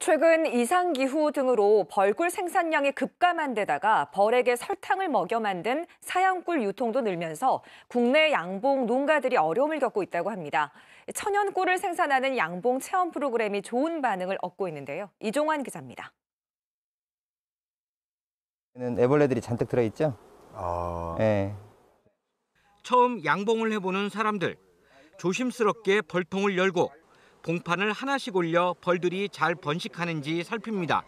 최근 이상기후 등으로 벌꿀 생산량이 급감한 데다가 벌에게 설탕을 먹여 만든 사양꿀 유통도 늘면서 국내 양봉 농가들이 어려움을 겪고 있다고 합니다. 천연 꿀을 생산하는 양봉 체험 프로그램이 좋은 반응을 얻고 있는데요. 이종환 기자입니다. 는 애벌레들이 잔뜩 들어있죠. 아, 예. 처음 양봉을 해보는 사람들 조심스럽게 벌통을 열고 봉판을 하나씩 올려 벌들이 잘 번식하는지 살핍니다.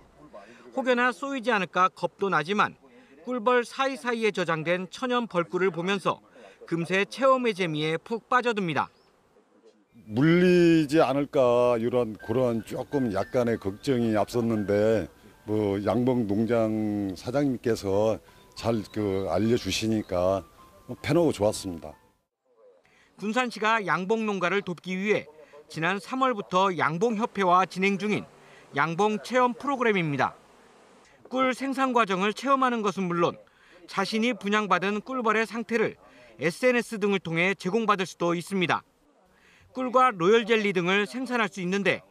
혹여나 쏘이지 않을까 겁도 나지만 꿀벌 사이사이에 저장된 천연 벌꿀을 보면서 금세 체험의 재미에 푹 빠져듭니다. 물리지 않을까 이런 그런 조금 약간의 걱정이 앞섰는데 뭐 양봉 농장 사장님께서 잘 그 알려주시니까 편하고 좋았습니다. 군산시가 양봉 농가를 돕기 위해 지난 3월부터 양봉협회와 진행 중인 양봉 체험 프로그램입니다. 꿀 생산 과정을 체험하는 것은 물론 자신이 분양받은 꿀벌의 상태를 SNS 등을 통해 제공받을 수도 있습니다. 꿀과 로열 젤리 등을 생산할 수 있는데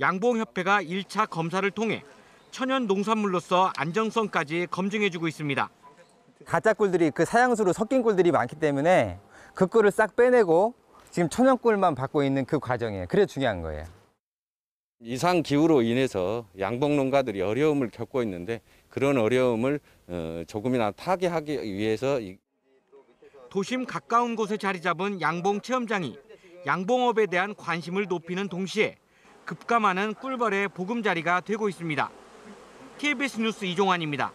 양봉협회가 1차 검사를 통해 천연 농산물로서 안정성까지 검증해주고 있습니다. 가짜 꿀들이 그 사양수로 섞인 꿀들이 많기 때문에 그 꿀을 싹 빼내고 지금 천연 꿀만 받고 있는 그 과정이에요. 그래 중요한 거예요. 이상 기후로 인해서 양봉 농가들이 어려움을 겪고 있는데 그런 어려움을 어, 조금이나 타개하기 위해서 이- 도심 가까운 곳에 자리 잡은 양봉 체험장이 양봉업에 대한 관심을 높이는 동시에 급감하는 꿀벌의 보금자리가 되고 있습니다. KBS 뉴스 이종환입니다.